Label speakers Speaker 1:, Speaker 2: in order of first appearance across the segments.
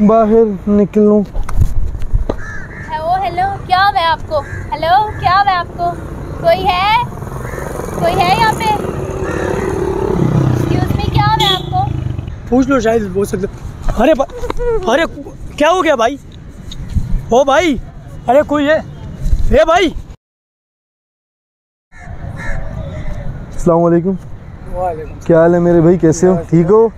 Speaker 1: बाहर निकलूं।
Speaker 2: Hello hello क्या हुआ है आपको? हेलो क्या हुआ है आपको? कोई है? कोई है यहाँ पे? एक्सक्यूज मी क्या हुआ है आपको?
Speaker 3: पूछ लो शायद बोल सकते अरे अरे क्या हो गया भाई? ओ भाई अरे कोई है? ए भाई।
Speaker 1: अस्सलाम वालेकुम क्या हाल है मेरे भाई? कैसे हो? ठीक हो?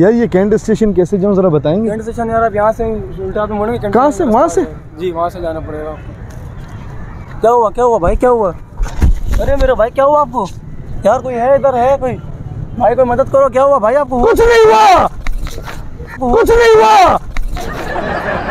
Speaker 1: यार ये कैंट स्टेशन कैसे जाऊँ ज़रा बताएँगे?
Speaker 3: कैंट स्टेशन यार आप यहाँ से उल्टा पे मुड़ेंगे
Speaker 1: कहाँ से? वहाँ से?
Speaker 3: जी वहाँ से जाना पड़ेगा आपको। क्या हुआ क्या हुआ भाई क्या हुआ? अरे मेरे भाई क्या हुआ आपको? यार कोई है इधर है कोई? भाई कोई मदद करो क्या हुआ भाई आपको?
Speaker 1: कुछ नहीं हुआ! कुछ नहीं हुआ!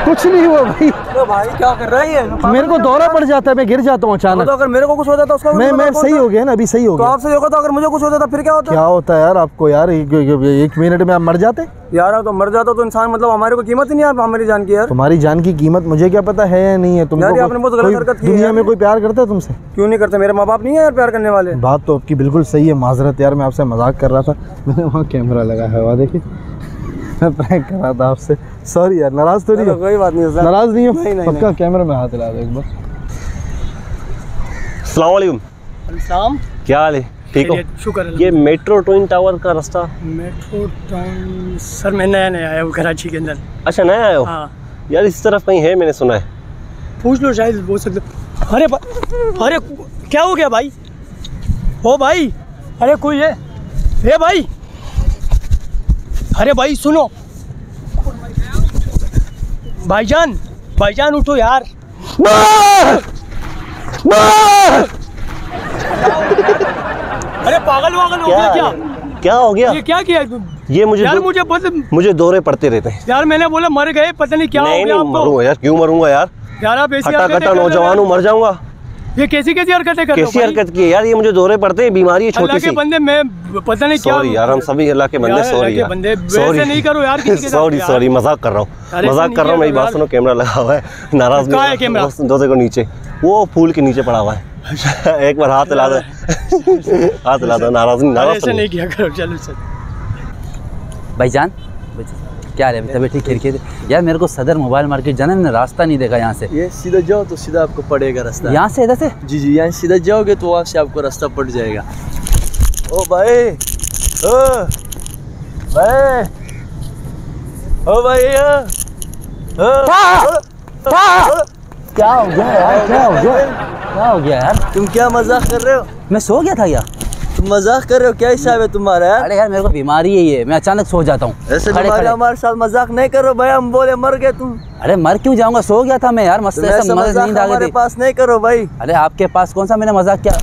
Speaker 1: कुछ नहीं हुआ भाई।
Speaker 3: अरे भाई क्या कर रहा है ये?
Speaker 1: मेरे को दौरा पड़ जाता है मैं गिर जाता हूँ
Speaker 3: तो
Speaker 1: अचानक
Speaker 3: अगर मेरे को कुछ हो जाता उसका
Speaker 1: मैं मैं सही हो। गया ना अभी सही हो
Speaker 3: तो
Speaker 1: गया।
Speaker 3: आपसे होगा तो अगर मुझे कुछ हो जाता फिर क्या होता?
Speaker 1: क्या होता है यार आपको यार? एक, मिनट में आप मर जाते?
Speaker 3: यार तो मर जाता तो इंसान मतलब हमारे को कीमत ही नहीं है हमारी जान की यार।
Speaker 1: तुम्हारी जान की कीमत मुझे क्या पता है या नहीं है? तुमको
Speaker 3: यार, आपने बहुत गलत हरकत की
Speaker 1: दुनिया में कोई प्यार करता है तुमसे?
Speaker 3: क्यों नहीं करते? मेरे माँ बाप नहीं है यार प्यार करने वाले।
Speaker 1: बात तो आपकी बिल्कुल सही है माजरत यार मैं आपसे मज़ाक कर रहा था। मैंने वहाँ कैमरा लगा है वहाँ देखिए। मैं प्रैंक कर रहा था आपसे। सॉरी यार नाराज़ तो नहीं हो?
Speaker 3: कोई बात नहीं सर।
Speaker 1: नाराज़ नहीं हो?
Speaker 3: नहीं, नहीं,
Speaker 1: पक्का कैमरा में हाथ हिला दो एक बार।
Speaker 4: सलामकुम
Speaker 3: शाम
Speaker 4: क्या हाल है? ठीक हो?
Speaker 3: शुक्र
Speaker 4: ये मेट्रो ट्विन टावर का रास्ता।
Speaker 3: मेट्रो टाउन सर मैं नया नया आया हूँ कराची के अंदर।
Speaker 4: अच्छा नया आया हो?
Speaker 3: हाँ।
Speaker 4: यार इस तरफ़ कहीं है मैंने सुना है।
Speaker 3: पूछ लो शायद बोल सकते अरे अरे क्या हो गया भाई? ओ भाई अरे कोई है? ए भाई अरे भाई सुनो। भाईजान भाईजान उठो यार। अरे पागल वागल हो गया क्या?
Speaker 4: क्या? हो गया?
Speaker 3: ये क्या किया?
Speaker 4: ये मुझे
Speaker 3: यार मुझे बहुत
Speaker 4: मुझे दौरे पड़ते रहते हैं।
Speaker 3: यार मैंने बोला मर गए पता नहीं क्या
Speaker 4: नहीं, हो
Speaker 3: गया
Speaker 4: नहीं
Speaker 3: आपको।
Speaker 4: मरूँगा यार क्यों मरूँगा यार?
Speaker 3: यार आप ऐसी
Speaker 4: हटा कटा नौजवान हूँ मर जाऊँगा।
Speaker 3: ये कैसी कैसी हरकतें कर रहे हो
Speaker 4: कैसी हरकत की है? यार ये मुझे दौरे पड़ते हैं बीमारी है छोटी सी।
Speaker 3: बंदे मैं पता नहीं क्या
Speaker 4: यार हम सभी अल्लाह के बंदे सॉरी यार।
Speaker 3: बंदे, वैसे नहीं करो यार
Speaker 4: सॉरी सॉरी मज़ाक कर रहा हूँ। मज़ाक कर रहा हूँ मेरी बात सुनो कैमरा लगा हुआ है। नाराज़
Speaker 3: है
Speaker 4: नहीं
Speaker 3: कैमरा?
Speaker 4: दो को नीचे। वो फूल के नीचे पड़ा हुआ है। एक बार हाथ हिला दो। हाथ हिला दो नाराज़ नहीं
Speaker 3: अरे
Speaker 4: नाराज़ तो
Speaker 3: नहीं।
Speaker 4: नहीं
Speaker 3: किया करो चलो सर
Speaker 5: भाईजान? क्या है तबीयत ठीक खिड़की यार मेरे को सदर मोबाइल मार्केट जाना है मैंने रास्ता नहीं देखा यहाँ से
Speaker 6: ये सीधा जाओ तो सीधा आपको पड़ेगा रास्ता
Speaker 5: यहाँ से इधर से
Speaker 6: जी जी यहाँ सीधा जाओगे तो वहाँ से आपको रास्ता पड़ जाएगा ओ भाई ओ भाई ओ भाई
Speaker 5: क्या हो गया यार क्या हो गया क्या हो गया यार
Speaker 6: तुम क्या मज़ाक कर रहे हो
Speaker 5: मैं सो गया था क्या
Speaker 6: तुम मज़ाक कर रहे हो? क्या हिसाब है तुम्हारा यार
Speaker 5: अरे यार मेरे को बीमारी है ये। मैं अचानक सो जाता हूँ।
Speaker 6: ऐसे हमारे साथ मज़ाक नहीं करो भाई हम बोले मर गए तुम।
Speaker 5: अरे मर क्यों जाऊँगा? सो गया था मैं यार मस्त ऐसा
Speaker 6: मज़ाक
Speaker 5: नींद आ
Speaker 6: हमारे
Speaker 5: गई
Speaker 6: पास नहीं करो भाई।
Speaker 5: अरे आपके पास कौन सा मैंने मज़ाक किया?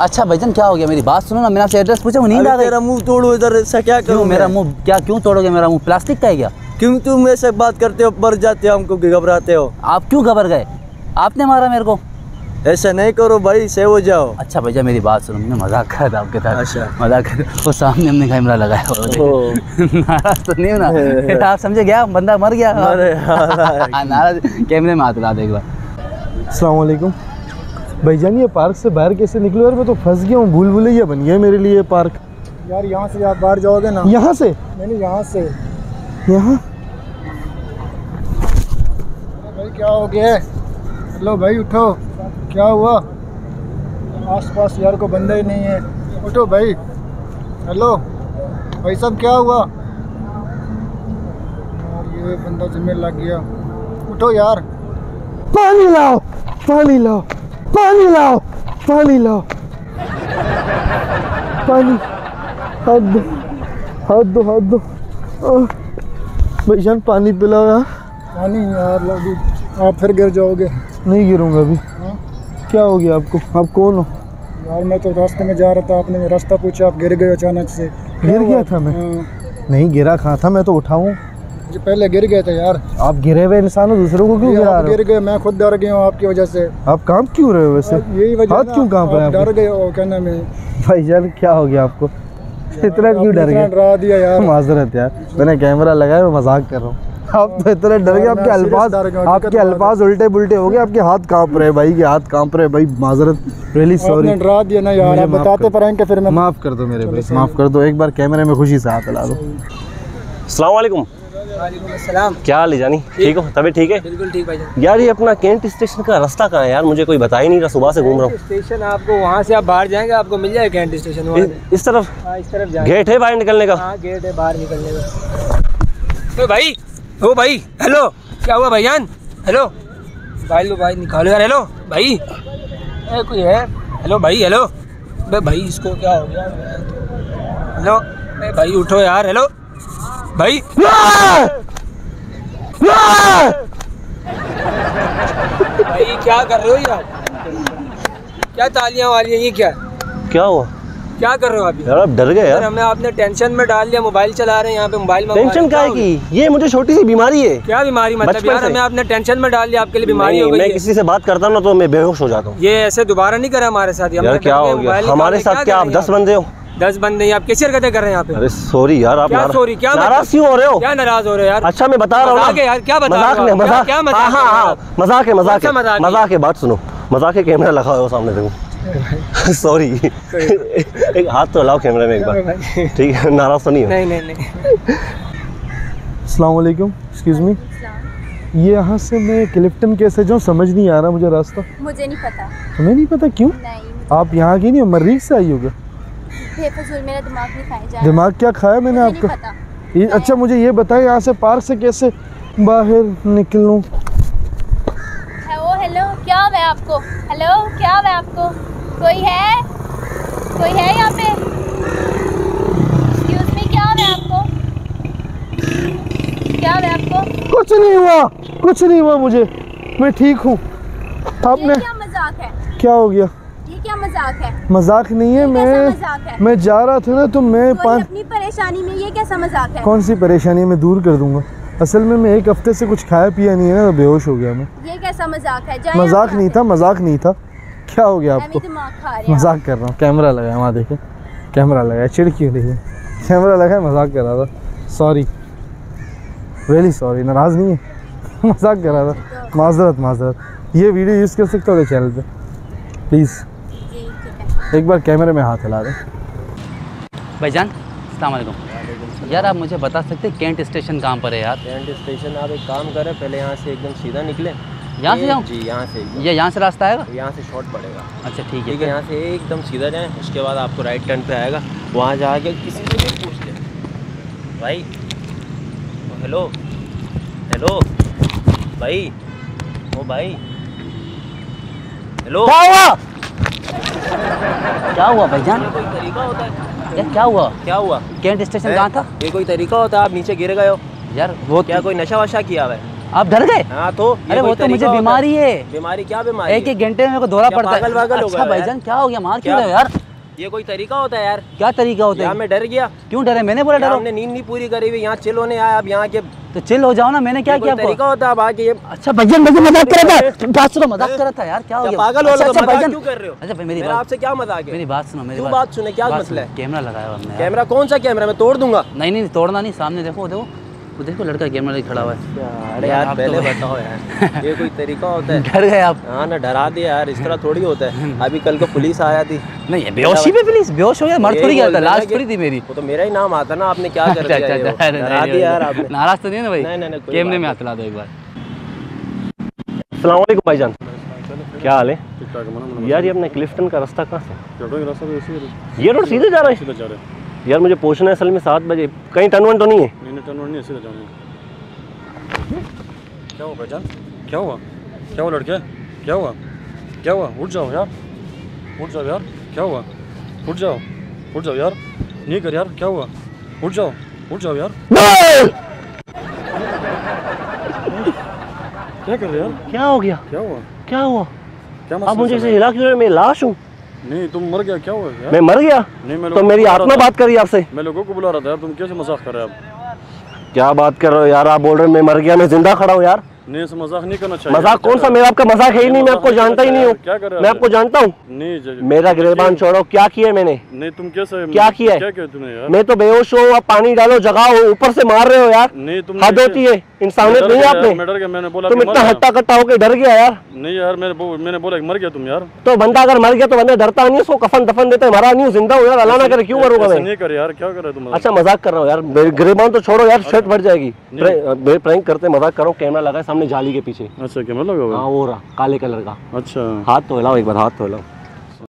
Speaker 5: अच्छा भाईजान क्या हो गया? मेरी बात सुनो ना मैंने आपसे एड्रेस पूछा नींद आ गई।
Speaker 6: तेरा मुँह तोड़ो इधर ऐसा क्या करूँ
Speaker 5: मेरा? मुँह क्या क्यों तोड़ोगे मेरा मुँह? प्लास्टिक का है क्या?
Speaker 6: क्यों तुम ऐसे बात करते हो? मर जाते हो हमको घबराते हो।
Speaker 5: आप क्यों घबर गए? आपने मारा मेरे को।
Speaker 6: ऐसा नहीं करो भाई से हो जाओ।
Speaker 5: अच्छा भैया मेरी बात सुनो मैंने मज़ाक करा था आपके साथ।
Speaker 6: अच्छा।
Speaker 5: मज़ाक कर वो सामने हमने कैमरा लगाया है। नाराज़ तो नहीं हो ना? ये तो आप समझे गया बंदा मर गया?
Speaker 6: अरे यार।
Speaker 5: हाँ, नाराज़। कैमरे में हाथ ला दे एक बार।
Speaker 1: अस्सलाम वालेकुम। भाईजान ये पार्क से बाहर कैसे निकलो यार मैं तो फंस गया हूँ भूल भुलैया बन गया मेरे लिए पार्क।
Speaker 3: यार यहाँ से आप बाहर जाओगे ना?
Speaker 1: यहाँ से?
Speaker 3: नहीं यहाँ से।
Speaker 1: यहाँ?
Speaker 3: भाई क्या हो गया? हेलो भाई उठो। क्या हुआ? आस पास यार को बंदा ही नहीं है। उठो भाई। हेलो। भाई साहब क्या हुआ? यार ये बंदा जिम्मे लग गया। उठो यार।
Speaker 1: पानी लाओ पानी लाओ पानी लाओ पानी लाओ। पानी। हाथ दो हाथ दो हाथ दो आह, भाईजान पानी पिलाओ यार।
Speaker 3: पानी यार अभी आप फिर गिर जाओगे।
Speaker 1: नहीं गिरूँगा अभी। क्या हो गया आपको? आप कौन हो?
Speaker 3: यार मैं तो रास्ते में जा रहा था आपने रास्ता पूछा आप गिर गए अचानक से।
Speaker 1: गिर गया था मैं?
Speaker 3: हाँ,
Speaker 1: नहीं गिरा कहाँ था? मैं तो उठाऊं।
Speaker 3: पहले गिर गए थे यार।
Speaker 1: आप गिरे हुए इंसान हो दूसरों को क्यों गिरा रहे
Speaker 3: गिर गए मैं खुद डर गया हूँ आपकी वजह से।
Speaker 1: आप काम क्यों रहे हो वैसे?
Speaker 3: यही वजह
Speaker 1: हाथ क्यों काम रहे
Speaker 3: डर गए हो क्या नाम है
Speaker 1: भाईजान क्या हो गया आपको? इतना क्यों डर गया
Speaker 3: डरा दिया यार।
Speaker 1: माजरत यार मैंने कैमरा लगाया मैं मज़ाक कर रहा हूँ। आप तो इतने डर गए आपके अल्फाज आपके अल्फाज उल्टे पुल्टे हो गए आपके हाथ काँप रहे भाई के हाथ काँप रहे भाई माजरत रियली सॉरी
Speaker 3: डरा दिया ना यार आप बताते पर कि फिर मैं
Speaker 1: माफ़ कर दो मेरे भाई माफ़ कर दो एक बार कैमरे में खुशी से हाथ हिला दो।
Speaker 4: सलाम वालेकुम। क्या हाल है जानी? ठीक। हो? तभी ठीक है?
Speaker 7: बिल्कुल ठीक भाईजान
Speaker 4: यार ये अपना कैंट स्टेशन का रास्ता कहाँ है यार? मुझे कोई बता ही नहीं रहा सुबह से घूम रहा हूँ।
Speaker 7: स्टेशन आपको वहाँ से आप बाहर जाएँगे आपको मिल जाएगा कैंट स्टेशन
Speaker 4: इस- इस तरफ़?
Speaker 7: हाँ इस तरफ़
Speaker 4: गेट है बाहर निकलने का?
Speaker 7: हाँ गेट है बाहर निकलने का। ओ भाई ओ भाई हेलो क्या हुआ भाईजान? हेलो भाई लो भाई निकालो यार हेलो भाई। ए, कोई है? हेलो भाई हेलो बे भाई, इसको क्या हो गया? हेलो भाई, उठो यार हेलो भाई। भाई, क्या कर रहे हो यार? क्या तालियाँ वालियाँ, ये क्या?
Speaker 4: क्या हुआ?
Speaker 7: क्या कर रहे हो आप
Speaker 4: यार आप डर गए
Speaker 7: यार।
Speaker 4: यार
Speaker 7: हमें आपने टेंशन में डाल दिया मोबाइल चला रहे हैं यहाँ पे मोबाइल मंगवा
Speaker 4: टेंशन क्या कि ये मुझे छोटी सी बीमारी है।
Speaker 7: क्या बीमारी? मतलब यार हमें आपने टेंशन में डाल दिया आपके लिए बीमारी हो गई
Speaker 4: मैं किसी से बात करता हूँ ना तो मैं बेहोश हो जाता हूँ।
Speaker 7: ये ऐसे दोबारा नहीं करा हमारे साथ।
Speaker 4: यार क्या हो गया? हमारे साथ क्या आप दस बंदे हो?
Speaker 7: दस बंदे आप किस हरकतें कर रहे हैं यहाँ पे?
Speaker 4: अरे सॉरी यार आप
Speaker 7: क्या sorry, क्या
Speaker 4: नाराज़? क्यों हो रहे हो?
Speaker 7: क्या नाराज़ हो रहे हो यार?
Speaker 4: अच्छा मैं बता रहा हूँ
Speaker 7: यार, क्या बता
Speaker 4: मज़ाक? मज़ाक
Speaker 7: क्या- मज़ाक
Speaker 4: हाँ हाँ
Speaker 7: हो?
Speaker 4: मज़ाक है मज़ाक है?
Speaker 7: मज़ाक है?
Speaker 4: बात सुनो। मज़ाक है कैमरा लगा हुआ सामने देखो। सॉरी एक हाथ तो लाओ कैमरे में एक बार। ठीक है नाराज़ तो नहीं हो?
Speaker 7: नहीं नहीं नहीं।
Speaker 1: अस्सलाम वालेकुम एक्सक्यूज़ मी ये यहाँ से मैं क्लिफ्टन कैसे जाऊँ? समझ नहीं आ रहा मुझे रास्ता।
Speaker 3: मुझे नहीं पता।
Speaker 1: तुम्हें नहीं पता क्यों?
Speaker 3: नहीं
Speaker 1: आप यहाँ की नहीं हो? मर्रीख से आई होगे
Speaker 3: मेरा दिमाग नहीं खाया जा
Speaker 1: दिमाग क्या खाया मैंने आपका? ये अच्छा मुझे ये बताएँ यहाँ से पार्क से कैसे बाहर निकलूँ?
Speaker 3: हेलो हेलो क्या हुआ आपको? हेलो क्या हुआ आपको? कोई है? कोई है यहाँ पे? एक्सक्यूज मी क्या हुआ है आपको? क्या हुआ है आपको?
Speaker 1: कुछ नहीं हुआ कुछ नहीं हुआ मुझे। मैं ठीक हूँ। आपने
Speaker 3: क्या मज़ाक है?
Speaker 1: क्या हो गया?
Speaker 3: ये क्या मज़ाक है?
Speaker 1: मज़ाक नहीं है मैं
Speaker 3: है?
Speaker 1: मैं जा रहा था ना तो मैं पाँच
Speaker 3: अपनी परेशानी में ये कैसा मज़ाक है?
Speaker 1: कौन सी परेशानी मैं दूर कर दूँगा। असल में मैं एक हफ़्ते से कुछ खाया पिया नहीं है ना तो बेहोश हो गया मैं।
Speaker 3: ये कैसा मज़ाक है?
Speaker 1: मज़ाक नहीं था मज़ाक नहीं था। क्या हो गया आपको?
Speaker 3: दिमाग खा रहे हैं।
Speaker 1: मज़ाक कर रहा हूँ। कैमरा लगाया वहाँ देखे कैमरा लगाया चिड़ क्यों रही है। कैमरा लगाया मज़ाक कर रहा था। सॉरी रियली सॉरी नाराज़ नहीं है? मज़ाक कर रहा था। माजरत माजरत। ये वीडियो यूज़ कर सकते हो चैनल पे। प्लीज़ एक बार कैमरे में हाथ हिला दें।
Speaker 5: भाईजान अस्सलाम वालेकुम। यार आप मुझे बता सकते हैं कैंट स्टेशन कहाँ पर है यार?
Speaker 4: कैंट स्टेशन आप एक काम करें पहले यहाँ से एकदम सीधा निकले।
Speaker 5: यहाँ से जाऊँ?
Speaker 4: जी यहाँ से
Speaker 5: ये यहाँ से रास्ता आएगा?
Speaker 4: यहाँ से शॉर्ट पड़ेगा
Speaker 5: अच्छा ठीक
Speaker 4: ठीक है
Speaker 5: है
Speaker 4: यहाँ से एकदम सीधा जाएँ उसके बाद आपको राइट टर्न पे आएगा। वहाँ जाके किसी से भी पूछ लें। भाई हेलो हेलो भाई ओ भाई हेलो।
Speaker 5: क्या हुआ? क्या हुआ भाईजान?
Speaker 4: ये कोई तरीका होता है।
Speaker 5: यार क्या हुआ?
Speaker 4: क्या हुआ?
Speaker 5: कैंट स्टेशन
Speaker 4: हैं?
Speaker 5: कहाँ था?
Speaker 4: ये कोई तरीका होता है आप नीचे गिर गए हो।
Speaker 5: यार वो
Speaker 4: क्या कोई नशा वशा किया हुआ है?
Speaker 5: आप डर गए?
Speaker 4: हाँ तो
Speaker 5: अरे वो तो मुझे बीमारी है।
Speaker 4: बीमारी क्या बीमारी
Speaker 5: एक एक घंटे में मेरे को दौरा पड़ता है। अच्छा
Speaker 4: गया यार?
Speaker 5: भाईजान क्या हो गया? मार क्यों रहे यार?
Speaker 4: ये कोई तरीका होता है यार?
Speaker 5: क्या तरीका होता है?
Speaker 4: मैं डर गया।
Speaker 5: क्यों डरे? मैंने बोला डरो।
Speaker 4: हमने नींद नहीं पूरी करी हुई यहाँ चिल होने आया। अब यहाँ के
Speaker 5: तो चिल हो जाओ ना मैंने क्या किया
Speaker 4: तरीका होता है अब आके
Speaker 5: अच्छा भाईजान मैं मज़ाक कर रहा था। बात सुनो मज़ाक कर रहा था यार क्या हो गया?
Speaker 4: पागल हो
Speaker 5: अच्छा, अच्छा,
Speaker 4: मज़ाक क्यों कर रहे हो?
Speaker 5: अच्छा भाई मेरी बात
Speaker 4: आपसे क्या मज़ाक है?
Speaker 5: मेरी बात सुनो मेरी
Speaker 4: बात सुने? क्या मसला है?
Speaker 5: कैमरा लगाया हमने
Speaker 4: कैमरा कौन सा कैमरा? मैं तोड़ दूँगा।
Speaker 5: नहीं नहीं तोड़ना नहीं सामने देखो देखो। वो देखो लड़का कैमरा खड़ा हुआ है।
Speaker 4: अरे
Speaker 5: यार, तो
Speaker 4: पहले बताओ यार। ये कोई तरीका होता है?
Speaker 5: डर गए आप?
Speaker 4: हाँ ना डरा दिया यार इस तरह थोड़ी होता है। अभी कल को पुलिस आया थी।
Speaker 5: नहीं बेहोशी पे प्लीज़ बेहोश हो गया मर थोड़ी गया था लास्ट थोड़ी थी मेरी।
Speaker 4: वो तो मेरा ही नाम आता ना आपने क्या कर
Speaker 5: अच्छा
Speaker 4: दिया
Speaker 5: अच्छा
Speaker 4: ये वो?
Speaker 5: अरे
Speaker 4: डरा दिया यार आपने।
Speaker 5: नाराज़ तो नहीं ना भाई?
Speaker 4: नहीं, नहीं, नहीं,
Speaker 5: कैमरे में
Speaker 4: नहीं।
Speaker 5: हाथ ला दो एक बार।
Speaker 4: अस्सलाम वालेकुम भाईजान। क्या हाल है? यार ये अपने क्लिफ्टन का रास्ता कहाँ से? ये रोड सीधे जा रहा है? यार मुझे पहुँचना है असल में सात बजे कहीं टर्न वन तो नहीं है?
Speaker 8: क्या हुआ पहचान क्या हुआ? क्या हुआ लड़के? क्या हुआ? क्या हुआ? उठ जाओ यार। उठ जाओ यार। क्या हुआ? उठ जाओ। उठ जाओ यार। नहीं कर यार। क्या हुआ? उठ जाओ। उठ जाओ यार। क्या कर रहे हो यार?
Speaker 4: क्या हो गया?
Speaker 8: क्या हुआ?
Speaker 4: क्या हुआ?
Speaker 8: क्या
Speaker 4: आप मुझे हिला क्यों रहे मैं लाश हूँ।
Speaker 8: नहीं तुम मर गया। क्या हुआ यार?
Speaker 4: मैं मर गया?
Speaker 8: नहीं मैं
Speaker 4: तो मेरी आत्मा बात कर रही है आपसे।
Speaker 8: मैं लोगों को बुला रहा था यार। तुम कैसे मज़ाक कर रहे हो आप?
Speaker 4: क्या बात कर रहे हो यार? आप बोल रहे हो मैं मर गया मैं ज़िंदा खड़ा हूँ यार।
Speaker 8: नहीं मज़ाक नहीं करना चाहिए।
Speaker 4: मज़ाक कौन सा? मेरा आपका मज़ाक है ही नहीं मैं आपको जानता ही नहीं हूँ।
Speaker 8: क्या कर रहे
Speaker 4: मैं आपको जानता हूँ। मेरा गिरबान छोड़ो क्या किया मैंने?
Speaker 8: नहीं तुम कैसे
Speaker 4: क्या किया है? मैं तो बेहोश हूँ आप पानी डालो जगाओ ऊपर से मार रहे हो यार।
Speaker 8: नहीं तुम
Speaker 4: हद होती है। इंसानियत नहीं आपने?
Speaker 8: यार, डर गया मैंने बोला
Speaker 4: तुम इतना हट्टा कट्टा होके डर गया यार?
Speaker 8: नहीं यार बो- मैंने बोला मर गया तुम यार।
Speaker 4: तो बंदा अगर मर गया तो बंदा डरता नहीं है उसको कफन दफन देते मरा नहीं हूँ ज़िंदा हूँ यार अल्लाह ना करे क्यों मरूँगा मैं?
Speaker 8: नहीं कर यार क्या कर रहे तुम
Speaker 4: अच्छा मज़ाक कर रहा हूँ यार मेरी गिरेबान तो छोड़ो यार शर्ट फट जाएगी। प्रैंक करते मज़ाक करो कैमरा लगा सामने जाली के पीछे।
Speaker 8: अच्छा कैमरा लगा
Speaker 4: हाँ वो रहा काले कलर का।
Speaker 8: अच्छा।
Speaker 4: हाथ तो हिलाओ एक बार हाथ तो हिलाओ